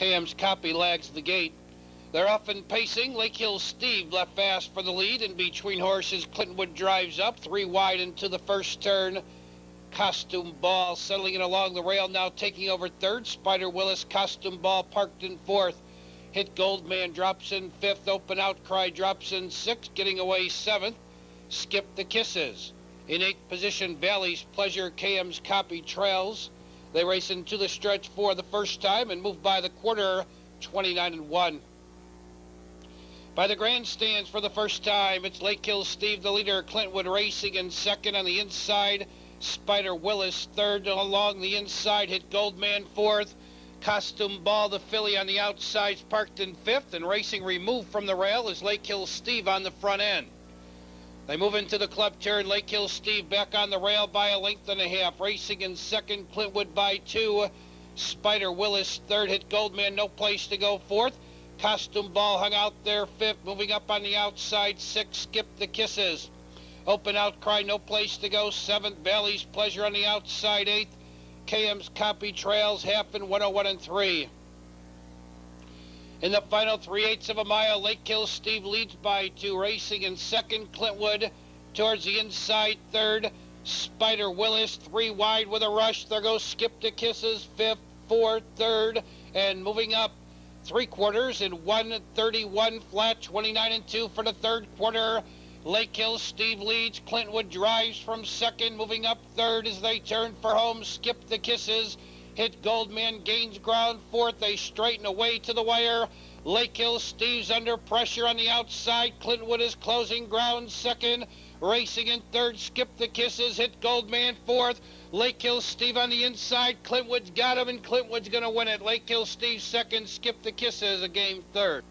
KM's copy lags the gate. They're off and pacing. Lake Hill Steve left fast for the lead, and between horses, Clintwood drives up three wide into the first turn. Costume Ball settling along the rail, now taking over third. Spider Willis, Costume Ball parked in fourth. Hit Goldman drops in fifth. Open Outcry drops in sixth, getting away seventh. Skip the Kisses. In eighth position, Valley's Pleasure KM's copy trails. They race into the stretch for the first time and move by the quarter 29 and 1. By the grandstands for the first time, it's Lake Hill Steve, the leader. Clintwood racing in second on the inside. Spider Willis third along the inside. Hit Goldman fourth. Costume Ball, the filly on the outside, parked in fifth. And racing removed from the rail is Lake Hill Steve on the front end. They move into the club turn. Lake Hill Steve back on the rail by a length and a half. Racing in second, Clintwood by two. Spider Willis third. Hit Goldman, no place to go fourth. Costume Ball hung out there fifth. Moving up on the outside, six. Skip the kisses. Open Outcry, no place to go. Seventh, Valley's Pleasure on the outside. Eighth, KM's Copy Trails, half in 101 and three. In the final three-eighths of a mile, Lake Hill Steve leads by two. Racing in second, Clintwood towards the inside third. Spider Willis, three wide with a rush. There goes Skip the Kisses, fifth, fourth, third, and moving up three quarters in 131 flat, 29 and 2 for the third quarter. Lake Hill Steve leads. Clintwood drives from second, moving up third as they turn for home. Skip the Kisses hit Goldman, gains ground fourth. They straighten away to the wire. Lake Hill Steve's under pressure on the outside. Clintwood is closing ground second. Racing in third, skip the kisses, hit Goldman fourth. Lake Hill Steve on the inside. Clintwood's got him, and Clintwood's going to win it. Lake Hill Steve second, skip the kisses, a game third.